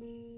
Mm-hmm.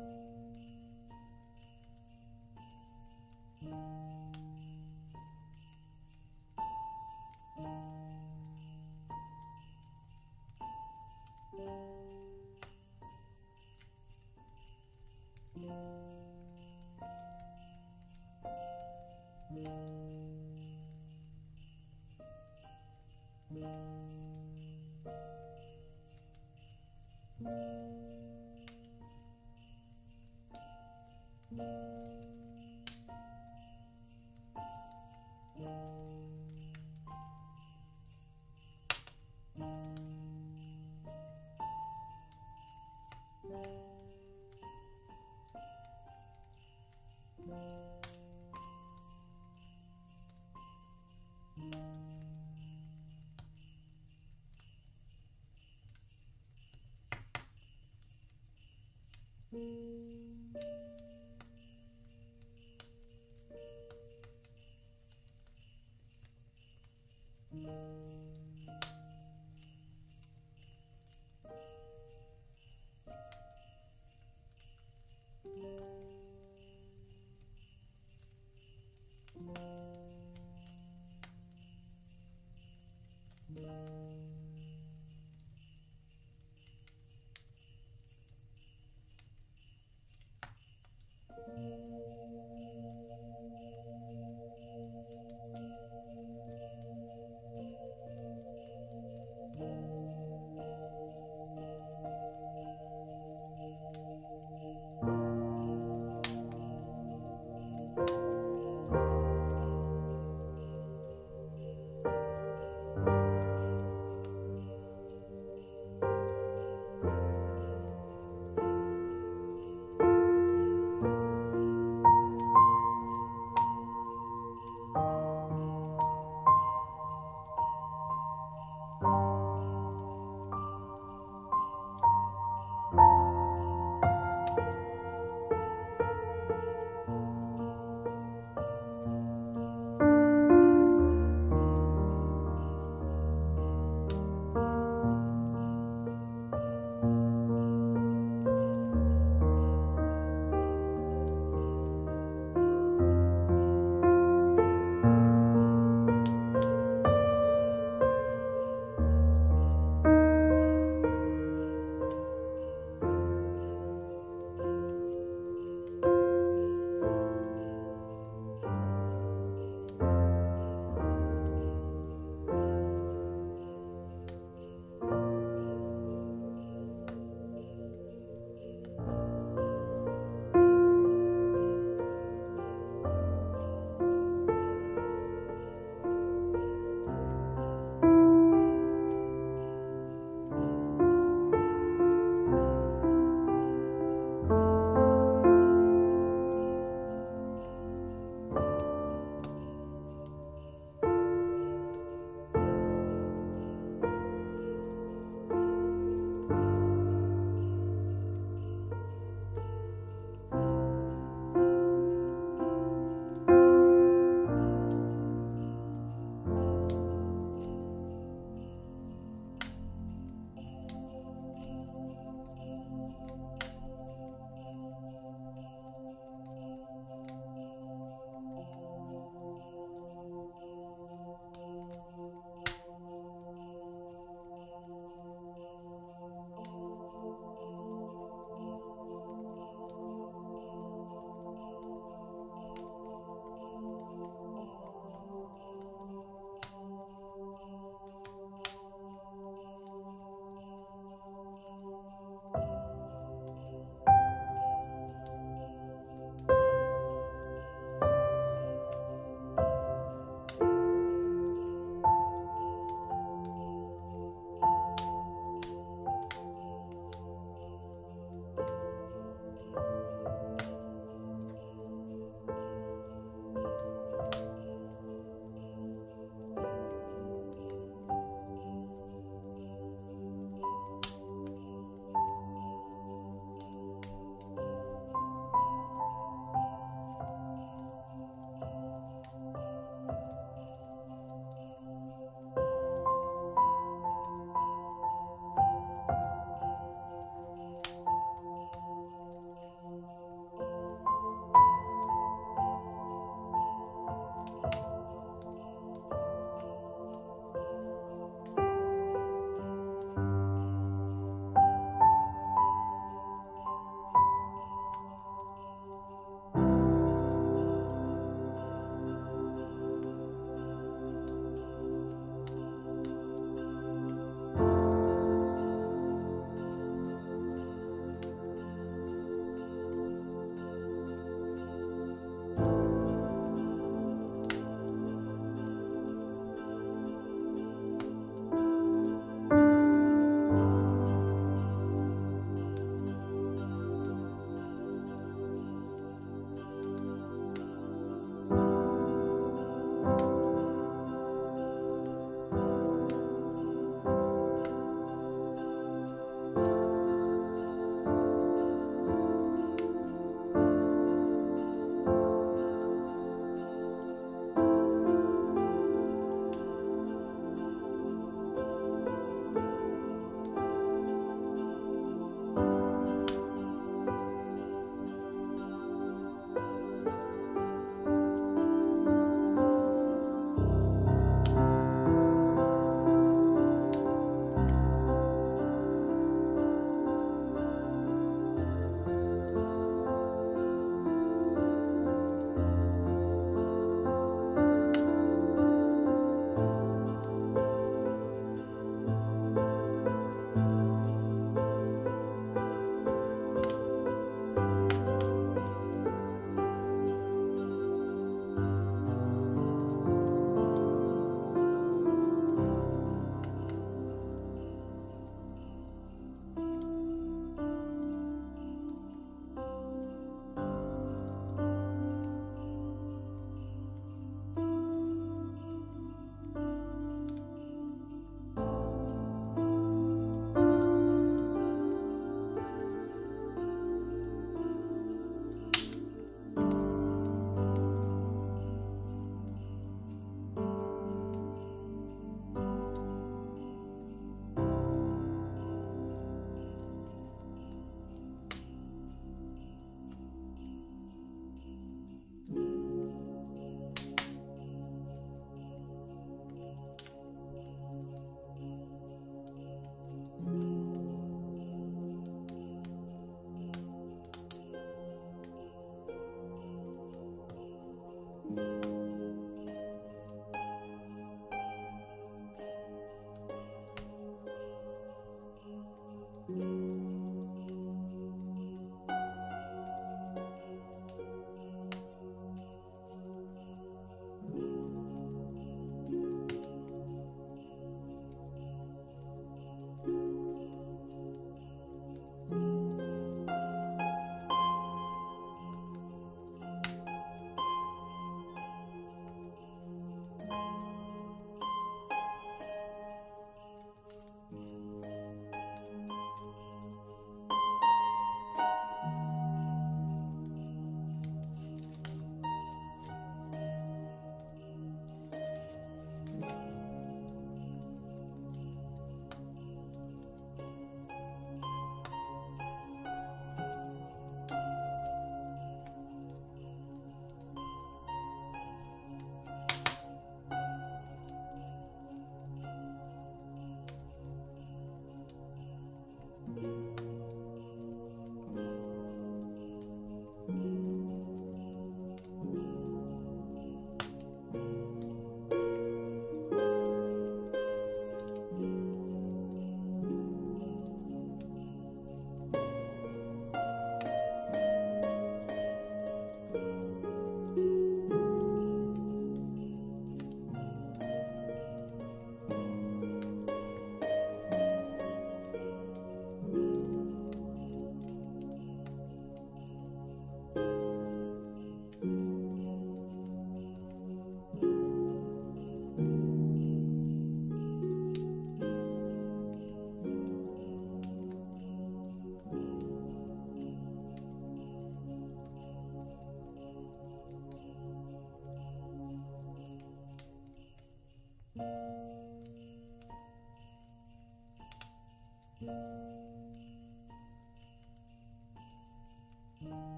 Mm-hmm.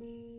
Mm. you.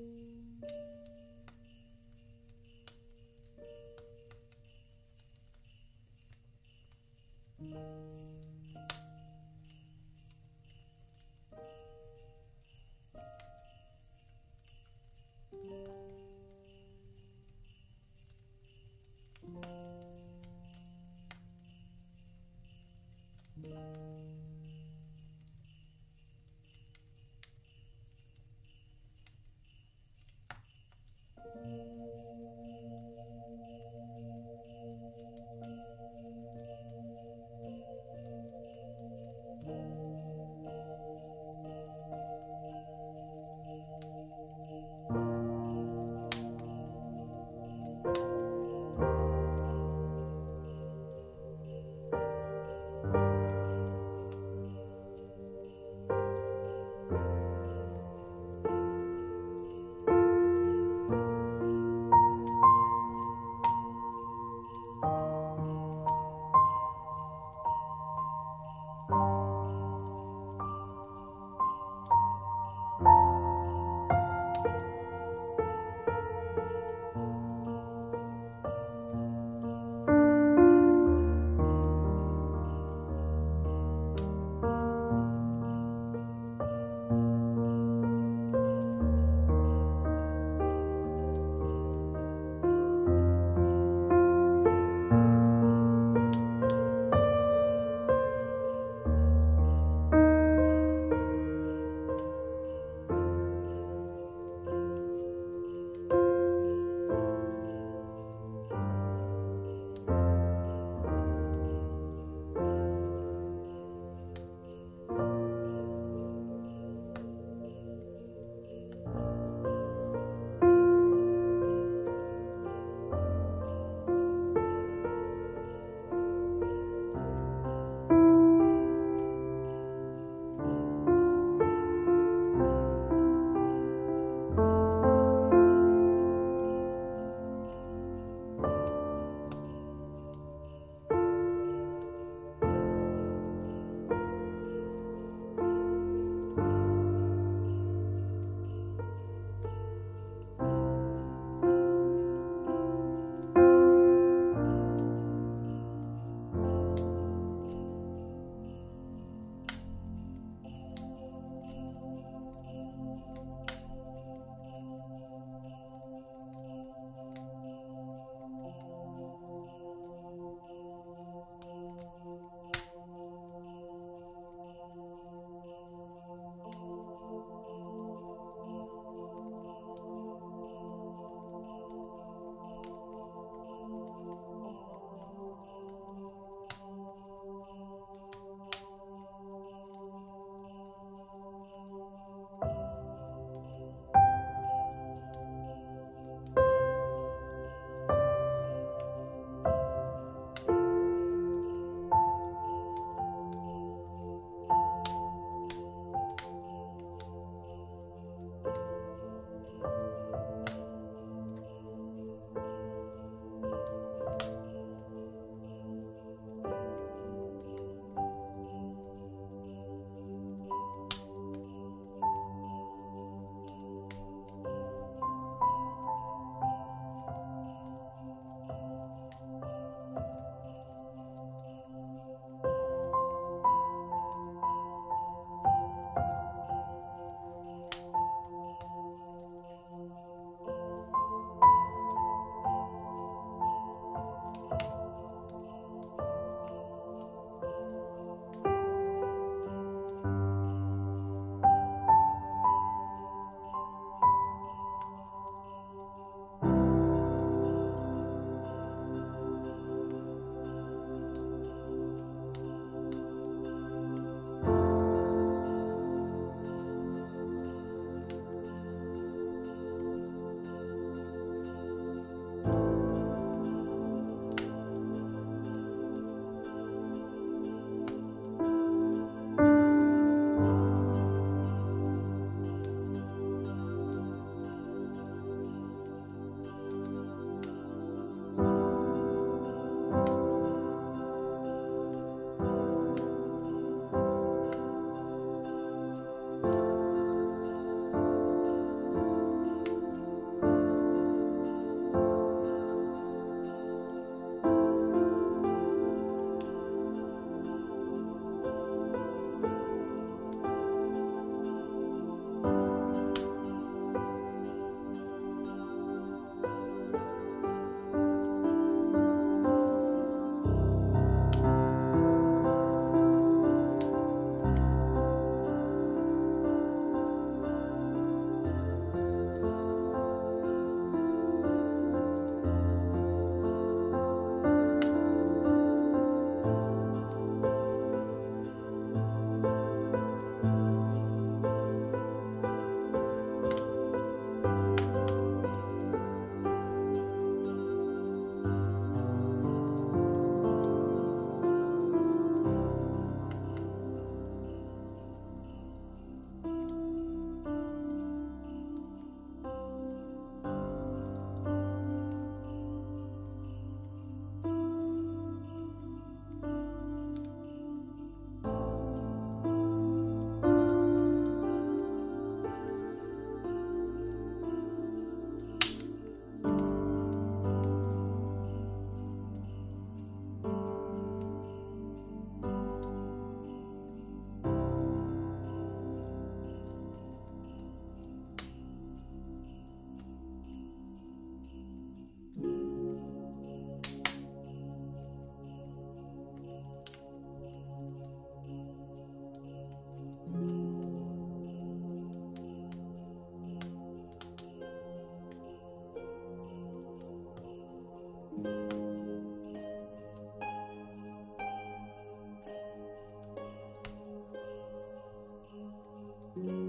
Thank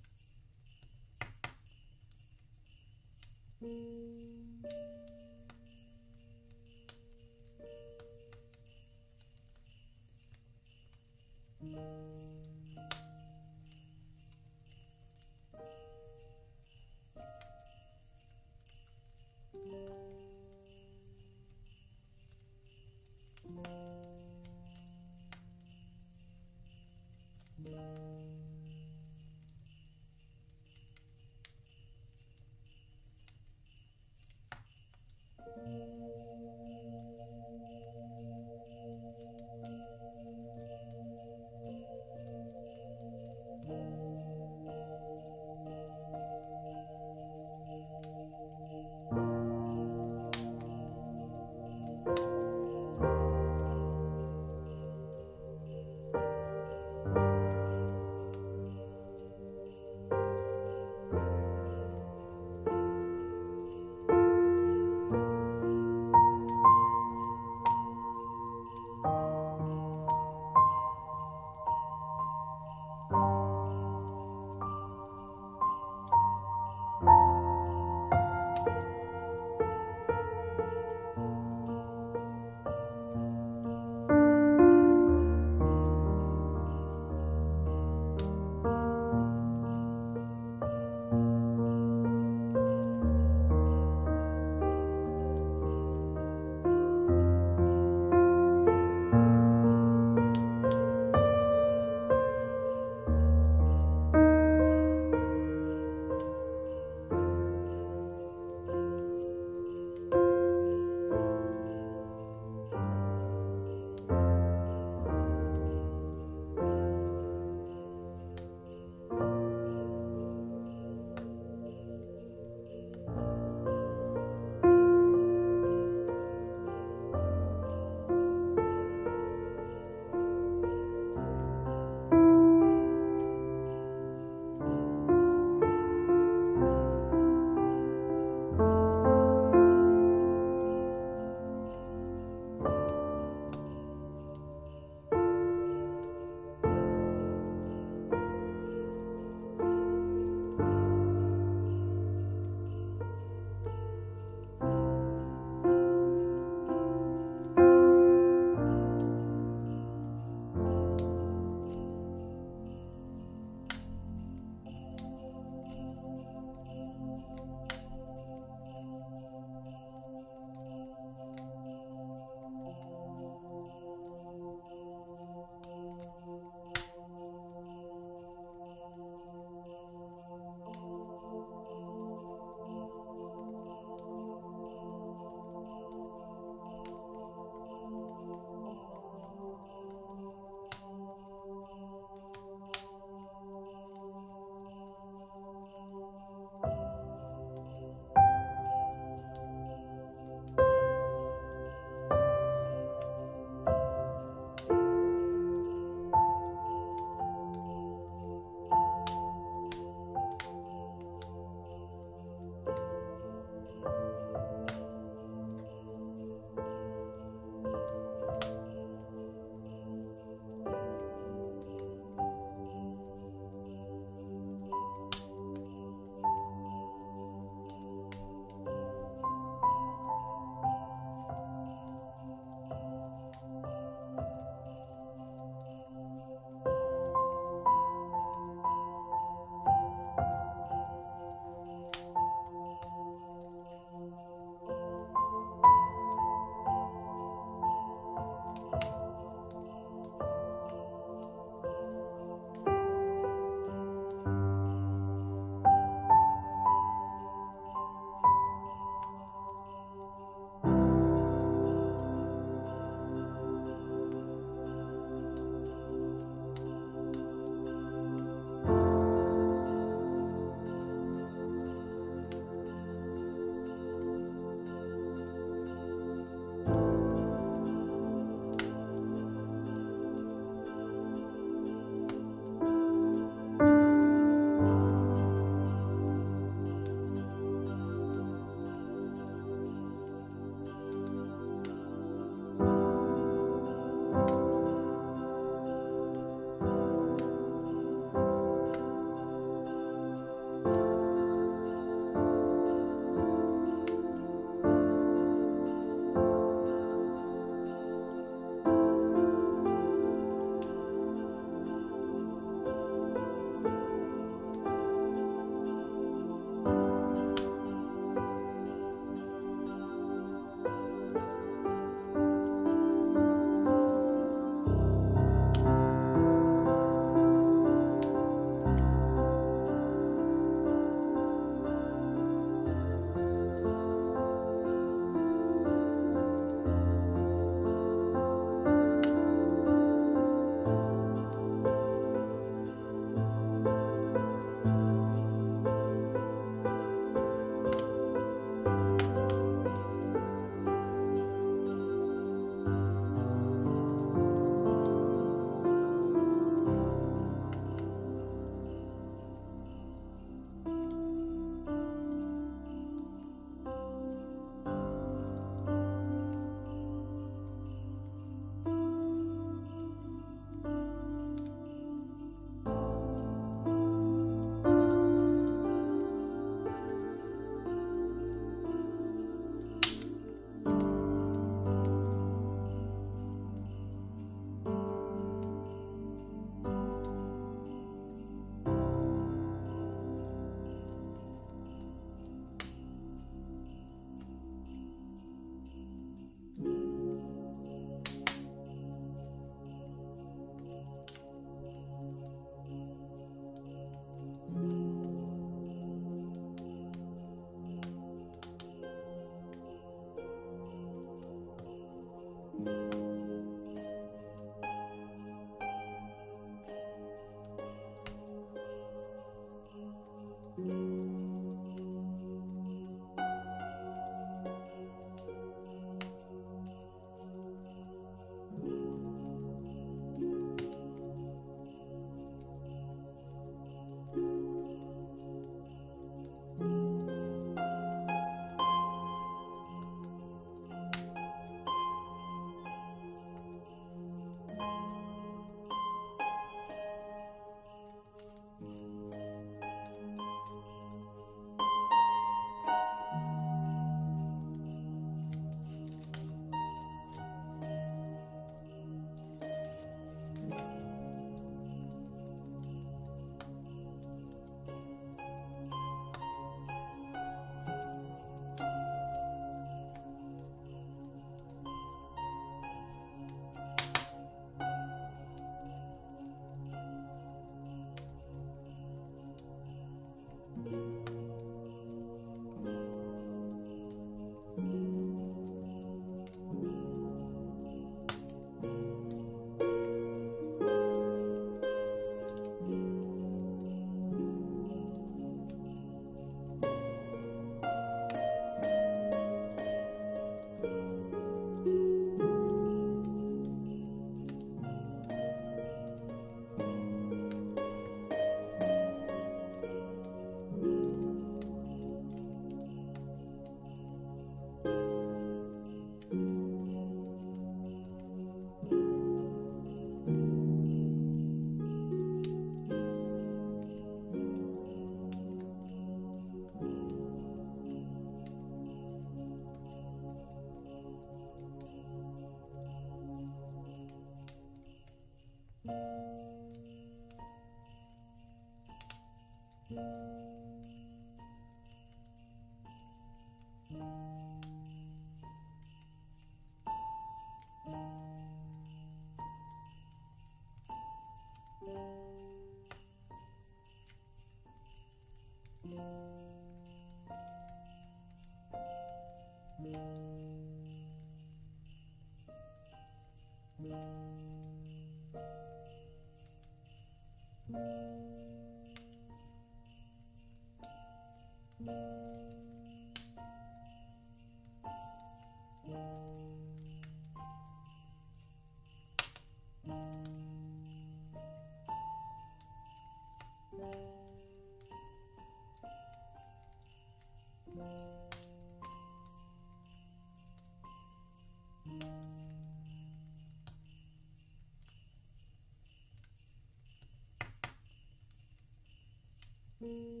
Mm-hmm.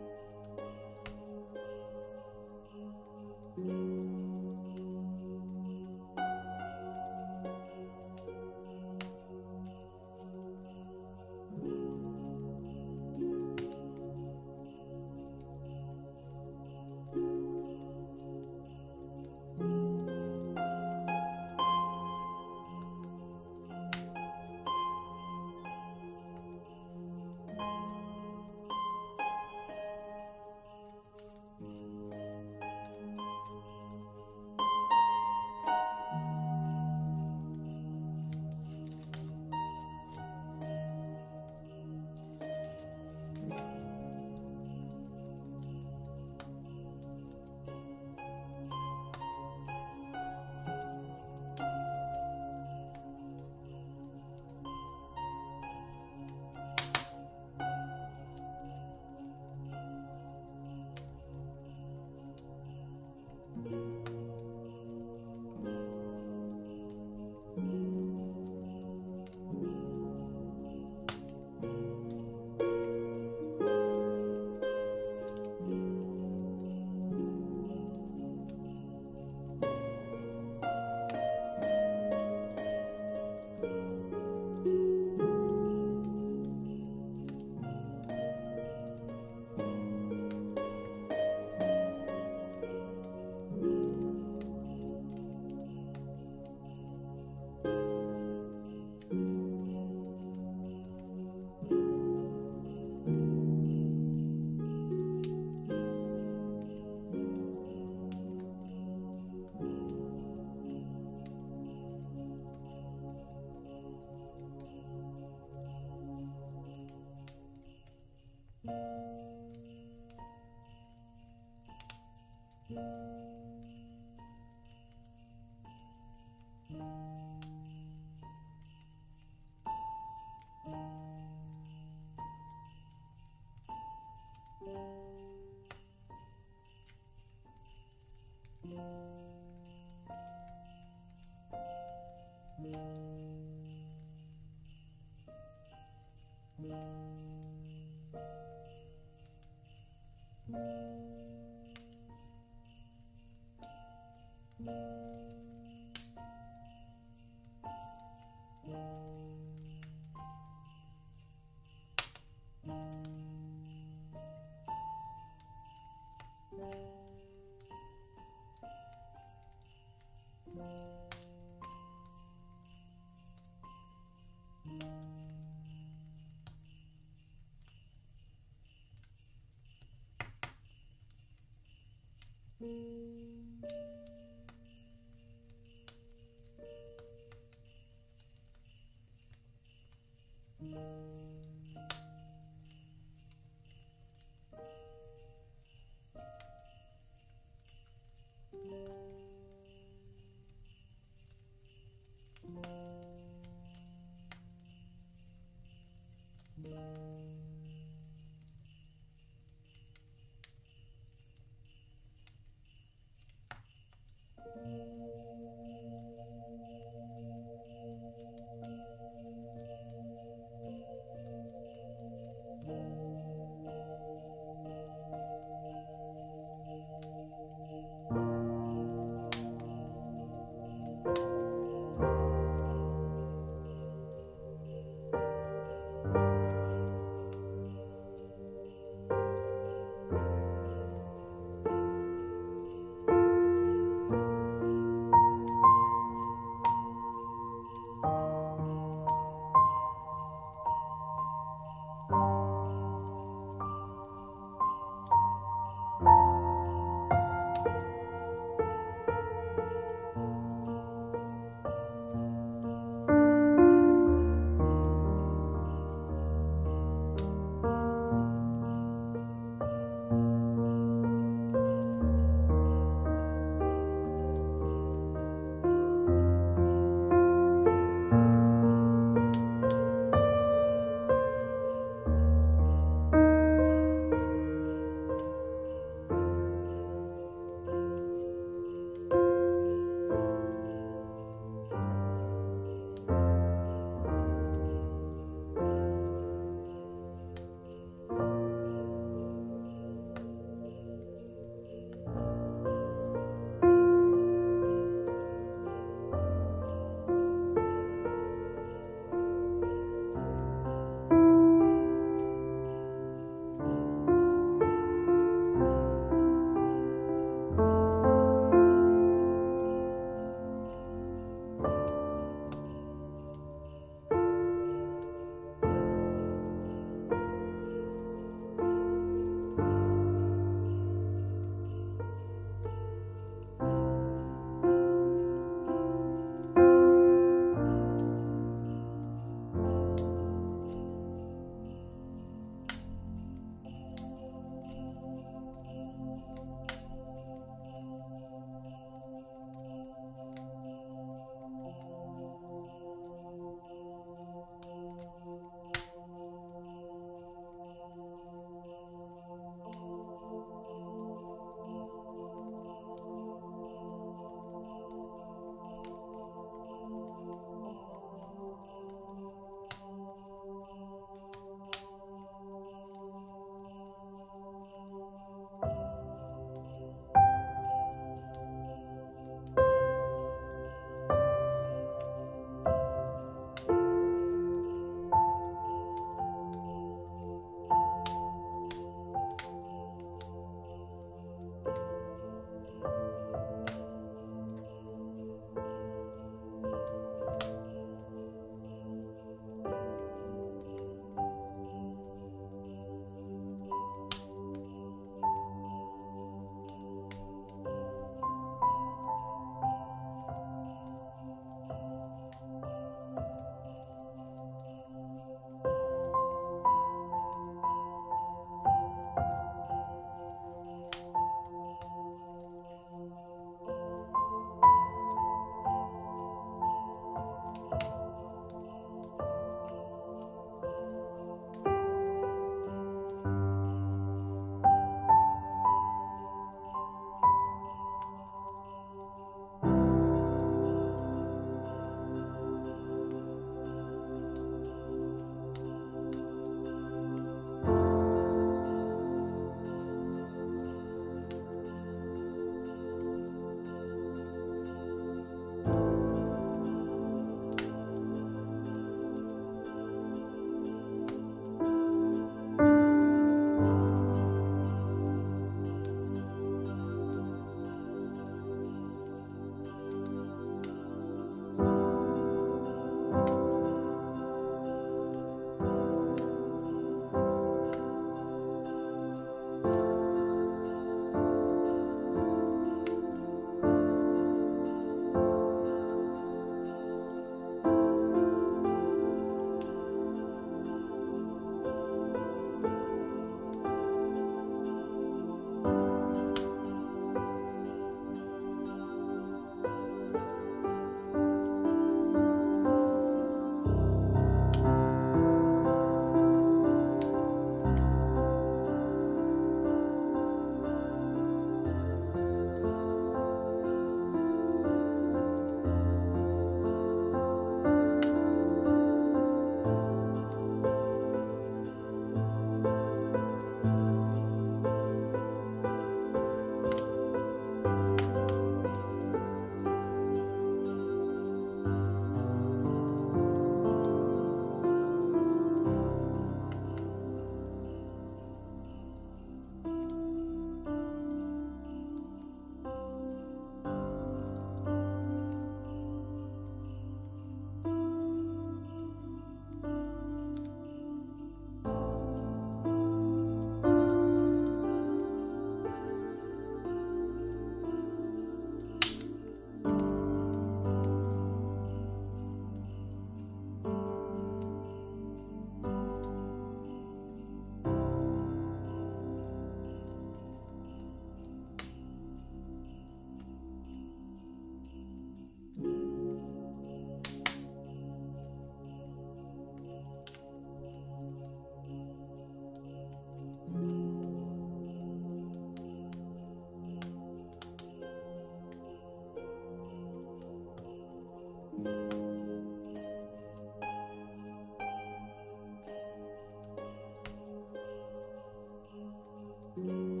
Bye.